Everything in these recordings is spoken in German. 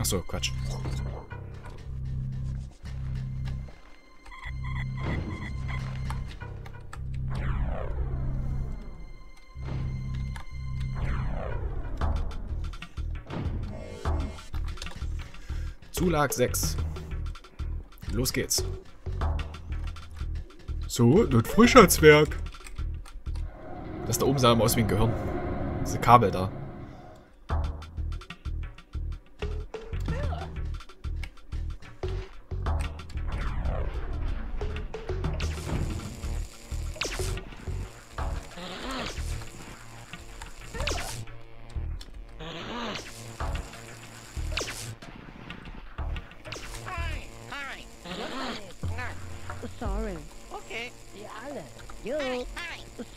Achso, Quatsch. Zulag 6. Los geht's. So, das Frischheitswerk. Das da oben sah immer aus wie ein Gehirn. Diese Kabel da.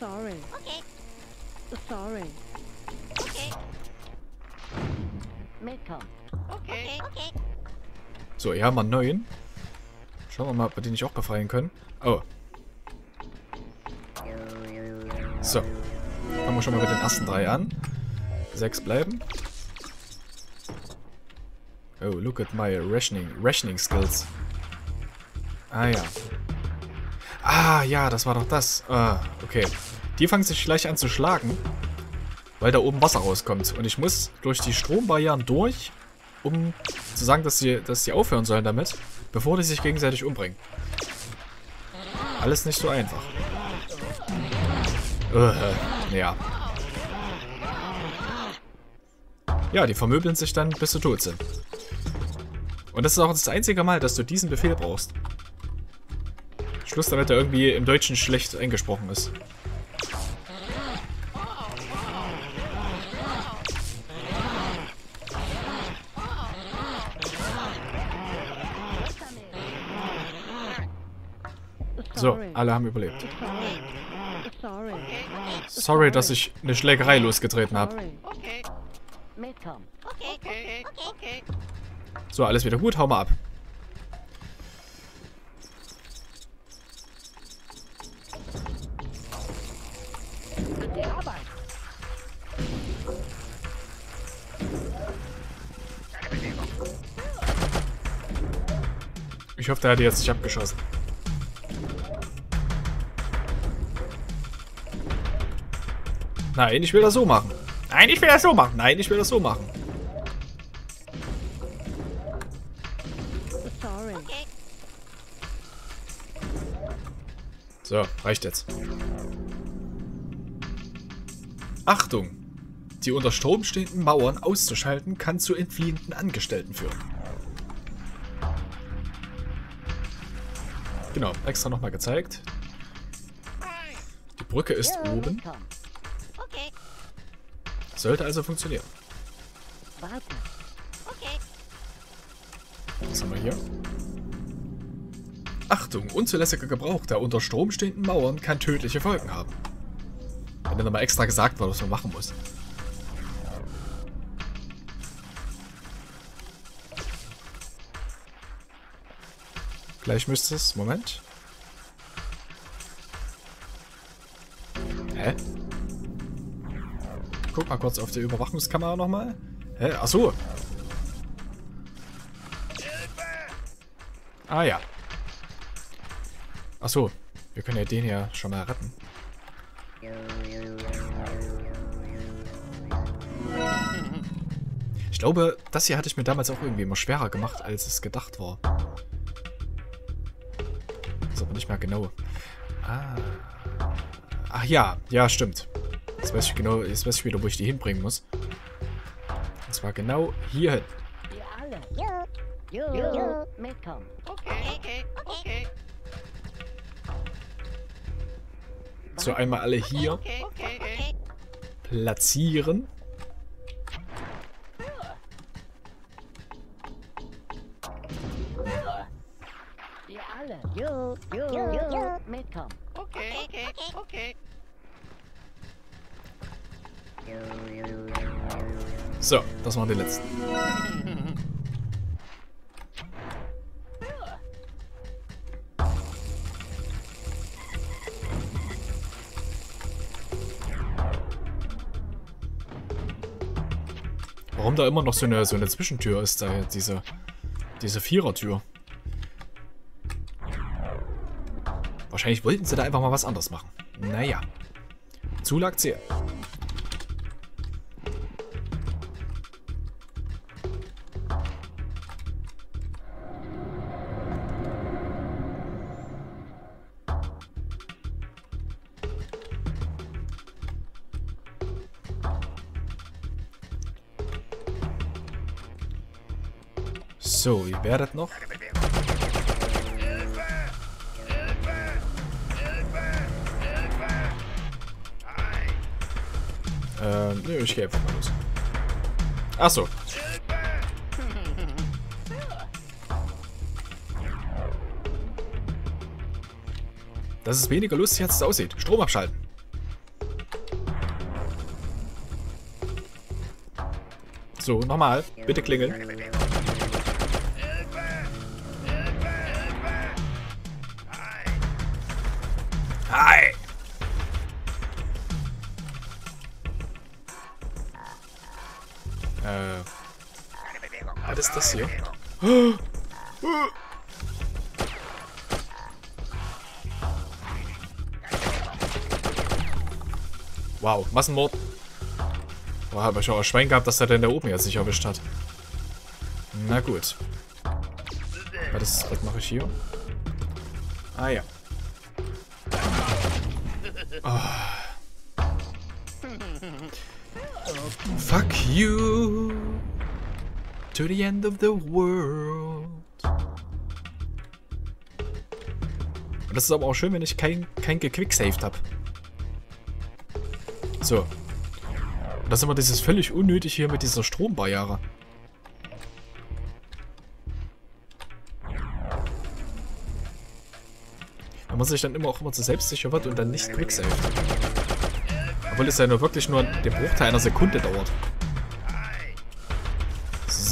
Sorry. Okay. Sorry. Okay. Mitkommen. Okay. Okay. So, hier haben wir einen neuen. Schauen wir mal, ob wir den nicht auch befreien können. Oh. So. Fangen wir schon mal mit den ersten drei an. Sechs bleiben. Oh, look at my rationing, rationing skills. Ah, ja. Ah, ja, das war doch das. Ah, okay. Die fangen sich gleich an zu schlagen, weil da oben Wasser rauskommt. Und ich muss durch die Strombarrieren durch, um zu sagen, dass sie, dass sie aufhören sollen damit, bevor die sich gegenseitig umbringen. Alles nicht so einfach. Uh, ja. Ja, die vermöbeln sich dann, bis sie tot sind. Und das ist auch das einzige Mal, dass du diesen Befehl brauchst. Schluss damit er irgendwie im Deutschen schlecht eingesprochen ist. So, Sorry. alle haben überlebt. Sorry. Dass ich eine Schlägerei losgetreten habe. So, alles wieder gut, hau mal ab. Ich hoffe, der hat die jetzt nicht abgeschossen. Nein, ich will das so machen. Nein, ich will das so machen. Nein, ich will das so machen. So, reicht jetzt. Achtung! Die unter Strom stehenden Mauern auszuschalten, kann zu entfliehenden Angestellten führen. Genau, extra nochmal gezeigt. Die Brücke ist oben. Sollte also funktionieren. Okay. Was haben wir hier? Achtung, unzulässiger Gebrauch der unter Strom stehenden Mauern kann tödliche Folgen haben. Wenn dann nochmal extra gesagt wird, was man machen muss. Gleich müsste es. Moment. Hä? Guck mal kurz auf die Überwachungskamera nochmal. Hä? Achso. Ah ja. Achso. Wir können ja den hier schon mal retten. Ich glaube, das hier hatte ich mir damals auch irgendwie immer schwerer gemacht, als es gedacht war. Ist aber nicht mehr genau. Ah. Ach ja, ja, stimmt. Jetzt weiß ich genau, jetzt weiß ich wieder, wo ich die hinbringen muss. Und zwar genau hier hin. Die alle. Jo. Jo. Mitkommen. Okay. Okay. Okay. So einmal alle hier Okay. Okay. Okay. platzieren. Die alle. Jo. Jo. Jo. Mitkommen. Okay. Okay. Okay. So, das waren die letzten. Warum da immer noch so eine, so eine Zwischentür ist, da diese, diese Vierertür. Wahrscheinlich wollten sie da einfach mal was anderes machen. Naja. Zulag zählen. So, ihr werdet noch. Ähm, nö, ich gehe einfach mal los. Achso. Das ist weniger lustig, als es aussieht. Strom abschalten. So, nochmal. Bitte klingeln. Äh. Was ist das hier? Wow, Massenmord. Boah, hab ich auch ein Schwein gehabt, dass er denn da oben jetzt nicht erwischt hat. Na gut. Was, was mache ich hier? Ah ja. Fuck you to the end of the world. Das ist aber auch schön, wenn ich kein, kein gequicksaved habe. So. Und das ist immer dieses völlig unnötig hier mit dieser Strombarriere. Wenn man sich dann immer auch immer zu selbstsicher wird und dann nicht quicksaved. Obwohl es ja nur wirklich nur den Bruchteil einer Sekunde dauert.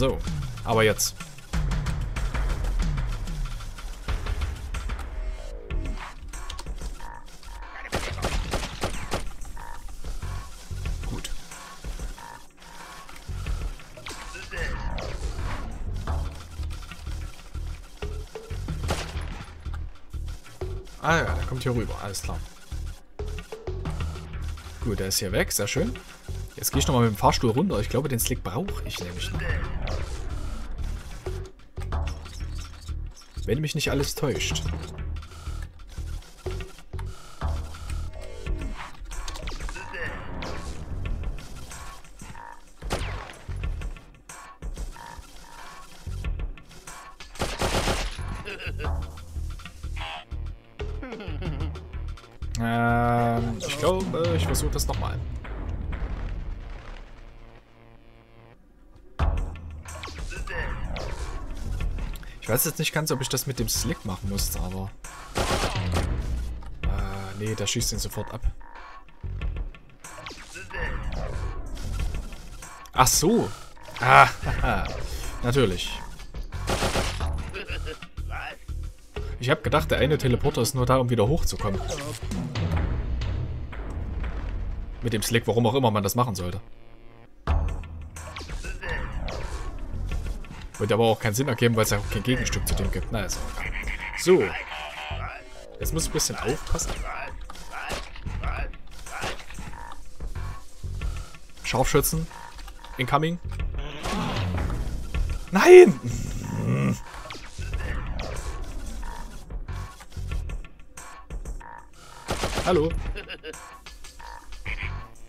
So. Aber jetzt. Gut. Ah ja, der kommt hier rüber. Alles klar. Gut, der ist hier weg. Sehr schön. Jetzt gehe ich nochmal mit dem Fahrstuhl runter. Ich glaube, den Slick brauche ich nämlich noch. Wenn mich nicht alles täuscht. Ähm, ich glaube, ich versuche das nochmal. Weiß jetzt nicht ganz, ob ich das mit dem Slick machen muss, aber... Äh, nee, der schießt ihn sofort ab. Ach so. Ah. Natürlich. Ich habe gedacht, der eine Teleporter ist nur da, um wieder hochzukommen. Mit dem Slick, warum auch immer man das machen sollte. Würde aber auch keinen Sinn ergeben, weil es ja auch kein Gegenstück zu dem gibt. Na, ist egal. So. Jetzt muss ich ein bisschen aufpassen. Scharfschützen. Incoming. Nein! Hallo.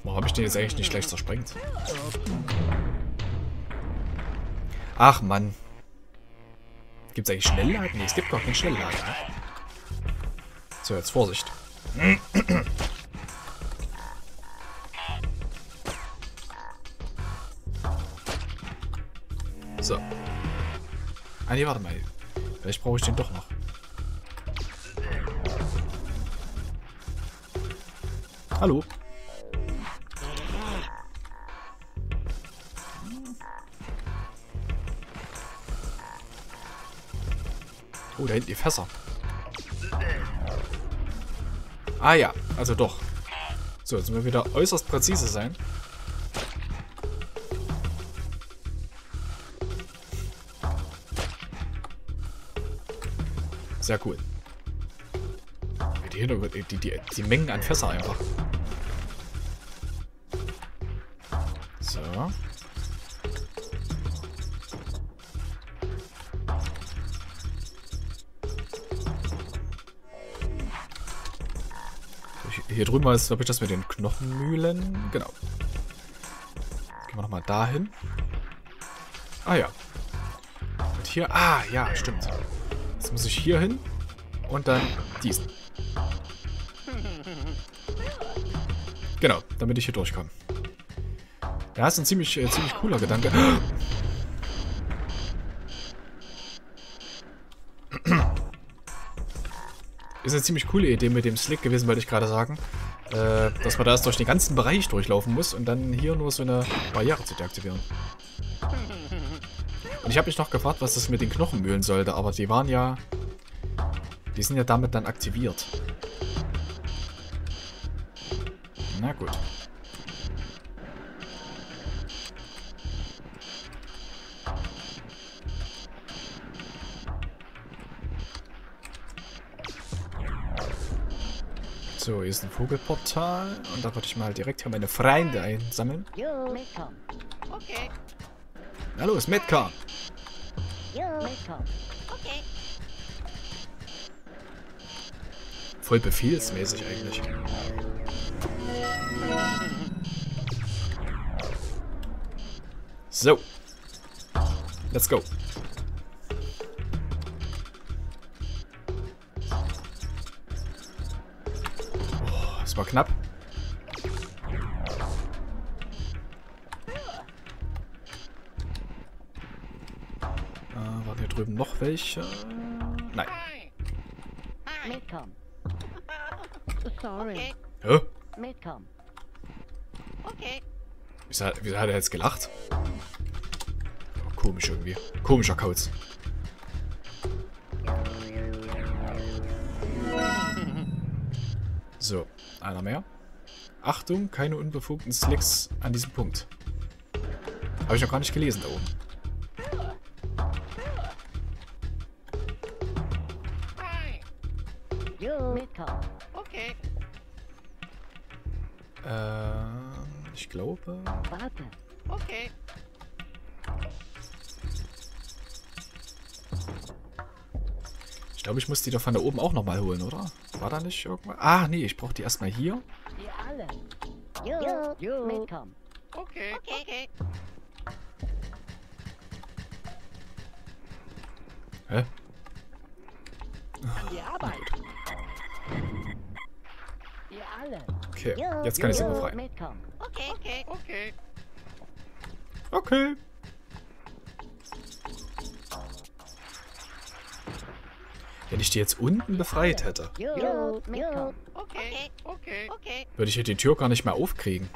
Warum habe ich den jetzt eigentlich nicht gleich zersprengt? Ach Mann. Gibt es eigentlich Schnellladen? Nee, es gibt noch keinen Schnellladen. Ne? So, jetzt Vorsicht. So. Ah nee, warte mal. Vielleicht brauche ich den doch noch. Hallo. Oh, da hinten die Fässer. Ah ja, also doch. So, jetzt müssen wir wieder äußerst präzise sein. Sehr cool. Die, die, die, die Mengen an Fässer einfach. So. Hier- drüben war es, glaube ich, das mit den Knochenmühlen. Genau. Gehen wir nochmal dahin. Ah ja. Und hier, ah ja, stimmt. Jetzt muss ich hier hin und dann diesen. Genau, damit ich hier durchkomme. Ja, ist ein ziemlich, äh, ziemlich cooler Gedanke. Ist eine ziemlich coole Idee mit dem Slick gewesen, wollte ich gerade sagen. Äh, dass man da erst durch den ganzen Bereich durchlaufen muss und dann hier nur so eine Barriere zu deaktivieren. Und ich habe mich noch gefragt, was das mit den Knochenmühlen sollte, aber die waren ja... Die sind ja damit dann aktiviert. Na gut. So, hier ist ein Vogelportal. Und da würde ich mal direkt hier meine Freunde einsammeln. Okay, Hallo, ist Metka. Okay. Voll befehlsmäßig eigentlich. So. Let's go. Das war knapp. Äh, waren hier drüben noch welche? Nein. Mitkommen. Sorry. Okay, Hä? Mitkommen. okay. Wieso, hat- wieso hat er jetzt gelacht? Komisch irgendwie. Komischer Kauz. So, einer mehr. Achtung, keine unbefugten Slicks an diesem Punkt. Habe ich noch gar nicht gelesen da oben. Okay, Ähm, ich glaube... Warte. okay. Ich glaube, ich muss die doch von da oben auch nochmal holen, oder? War da nicht irgendwas? Ah, nee, ich brauche die erstmal hier. Die alle. Jo, jo, mitkommen. Okay, okay. Hä? An die Arbeit. Die alle. Okay, jetzt kann ich sie befreien. Okay, okay, okay. Okay. Ich die jetzt unten befreit hätte, würde ich hier die Tür gar nicht mehr aufkriegen.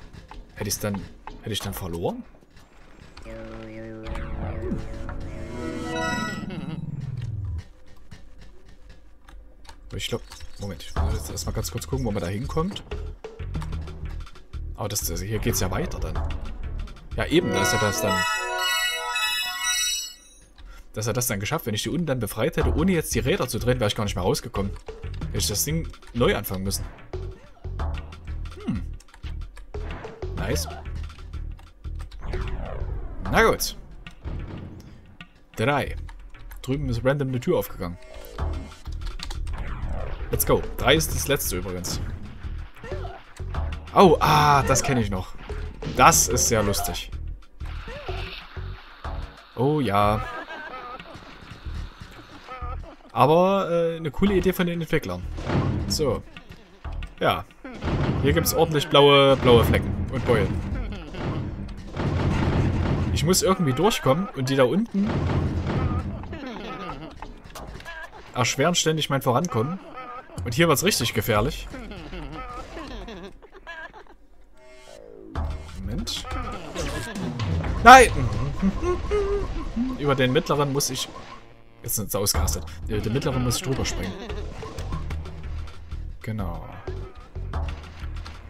Hätte ich dann, hätte ich dann verloren? Ich glaube, Moment, ich muss jetzt erstmal ganz kurz gucken, wo man da hinkommt. Aber das, also hier geht's ja weiter dann. Ja, eben, da ist ja das dann... Dass er das dann geschafft. Wenn ich die unten dann befreit hätte, ohne jetzt die Räder zu drehen, wäre ich gar nicht mehr rausgekommen. Hätte ich das Ding neu anfangen müssen. Hm. Nice. Na gut. Drei. Drüben ist random eine Tür aufgegangen. Let's go. Drei ist das letzte übrigens. Oh, ah, das kenne ich noch. Das ist sehr lustig. Oh ja. Aber äh, eine coole Idee von den Entwicklern. So. Ja. Hier gibt es ordentlich blaue, blaue Flecken und Beulen. Ich muss irgendwie durchkommen und die da unten erschweren ständig mein Vorankommen. Und hier wird es richtig gefährlich. Moment. Nein! Über den mittleren muss ich... Sind sie ausgerastet. Über den mittleren muss ich drüber springen. Genau.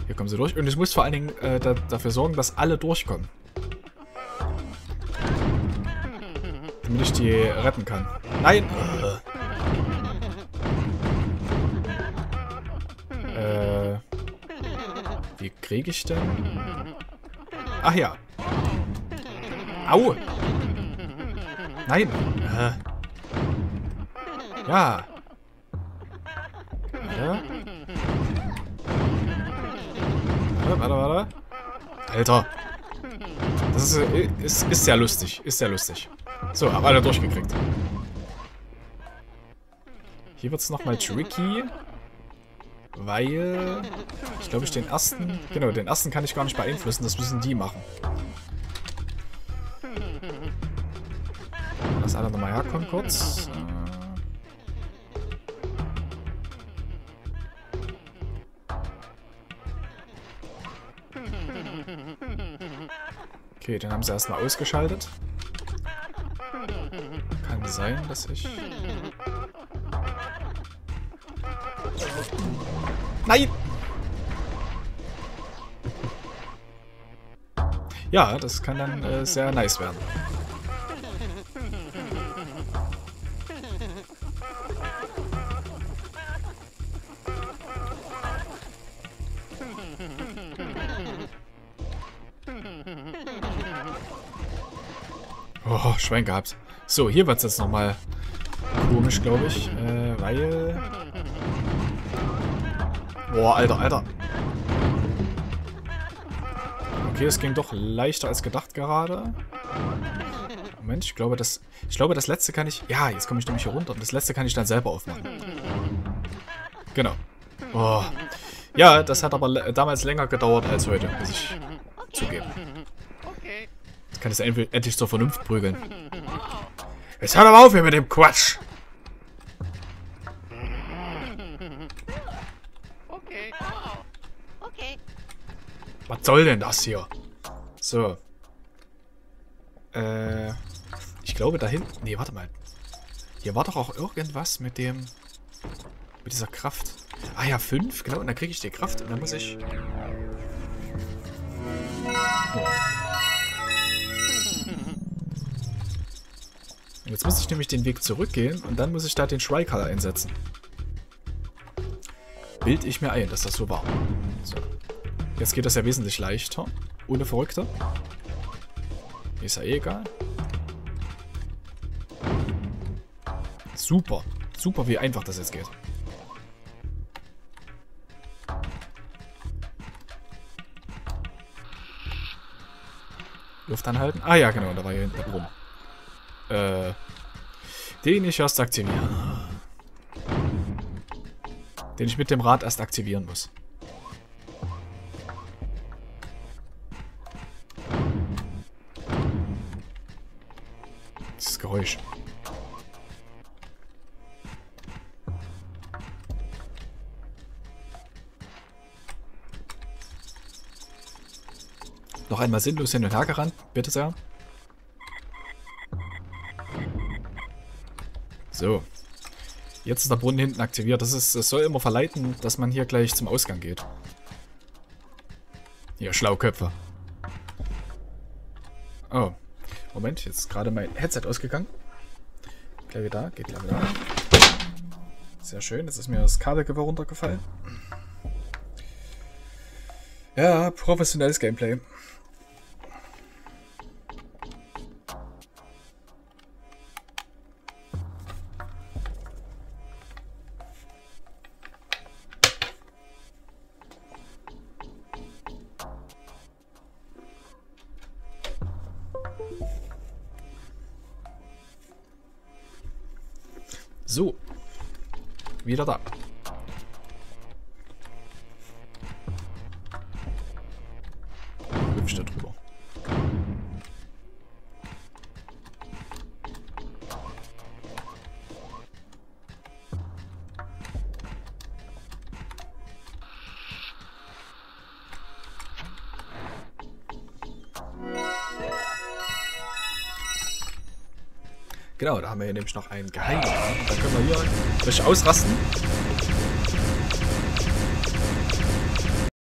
Hier kommen sie durch. Und ich muss vor allen Dingen äh, da, dafür sorgen, dass alle durchkommen. Damit ich die retten kann. Nein! Äh, wie kriege ich denn? Ach ja. Au! Nein! Äh. Ja. Warte. Warte, warte, warte. Alter. Das ist, ist, ist sehr lustig. Ist sehr lustig. So, hab alle durchgekriegt. Hier wird es nochmal tricky. Weil... Ich glaube, ich den ersten... Genau, den ersten kann ich gar nicht beeinflussen. Das müssen die machen. Lass alle nochmal herkommen kurz. Okay, den haben sie erstmal ausgeschaltet. Kann sein, dass ich... Nein! Ja, das kann dann äh, sehr nice werden. Schwein gehabt. So, hier wird es jetzt nochmal komisch, glaube ich. Äh, weil... Boah, Alter, Alter. Okay, es ging doch leichter als gedacht gerade. Moment, ich glaube, das, ich glaube, das letzte kann ich... Ja, jetzt komme ich nämlich hier runter. Und das letzte kann ich dann selber aufmachen. Genau. Oh. Ja, das hat aber damals länger gedauert als heute, muss ich zugeben. Jetzt kann es endlich zur Vernunft prügeln. Jetzt hör doch auf hier mit dem Quatsch! Okay. Okay. Was soll denn das hier? So. Äh. Ich glaube da hinten. Nee, warte mal. Hier war doch auch irgendwas mit dem. Mit dieser Kraft. Ah ja, 5, genau. Und dann kriege ich die Kraft und dann muss ich. Oh. Jetzt muss ich nämlich den Weg zurückgehen und dann muss ich da den Schweikaller einsetzen. Bild ich mir ein, dass das so war. So. Jetzt geht das ja wesentlich leichter. Ohne Verrückte. Ist ja eh egal. Super. Super, wie einfach das jetzt geht. Luft anhalten. Ah ja, genau, da war hier hinten rum. Äh, den ich erst aktivieren. Den ich mit dem Rad erst aktivieren muss. Dieses Geräusch. Noch einmal sinnlos hin und her gerannt. Bitte sehr. So. Jetzt ist der Brunnen hinten aktiviert. Das, ist, das soll immer verleiten, dass man hier gleich zum Ausgang geht. Hier, Schlauköpfe. Oh. Moment, jetzt ist gerade mein Headset ausgegangen. Gleich wieder, geht gleich wieder. Sehr schön, jetzt ist mir das Kabelgewehr runtergefallen. Ja, professionelles Gameplay. So. Wieder da. Genau, da haben wir hier nämlich noch einen Geheimraum. Da können wir hier richtig ausrasten.